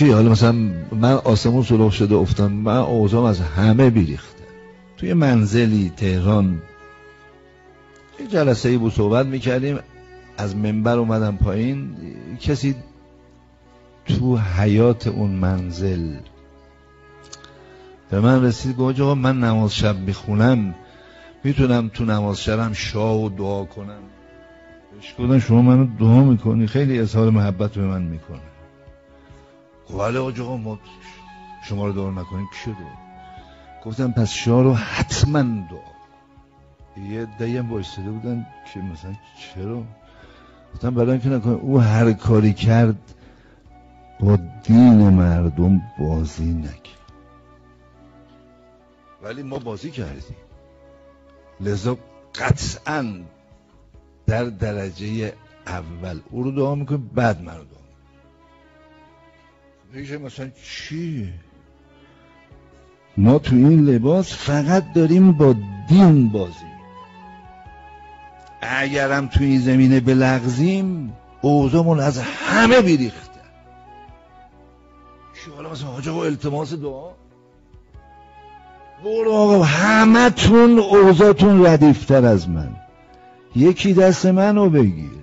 چی؟ حالا مثلا من آسمون سلوخ شده افتم من اوضاعم از همه بیریخته. توی منزلی تهران یه جلسه ای بود صحبت می‌کردیم از منبر اومدم پایین کسی تو حیات اون منزل به من رسید گفت آقا من نماز شب می‌خونم می‌تونم تو نماز شبم شاه و دعا کنم. بهش شما منو دعا می‌کنی؟ خیلی اظهار محبت به من می‌کنه. ولی آقا ما شما رو دعا نکنیم. کی شده گفتم پس شاه رو حتما دعا یه دیم بایستده بودن که مثلا چرا؟ گفتم برای اینکه نکنه او هر کاری کرد با دین مردم بازی نکرد. ولی ما بازی کردیم. لذا قطعا در درجه اول. او رو دعا می‌کنیم بعد من رو دعا میشه مثلا چی ما تو این لباس فقط داریم با دین بازی اگرم تو این زمینه بلغزیم اوزامون از همه بیریخته. چی حالا مثلا حاجه التماس دعا؟ برو آقا همه تون اوضاعتون ردیفتر از من. یکی دست منو بگیر.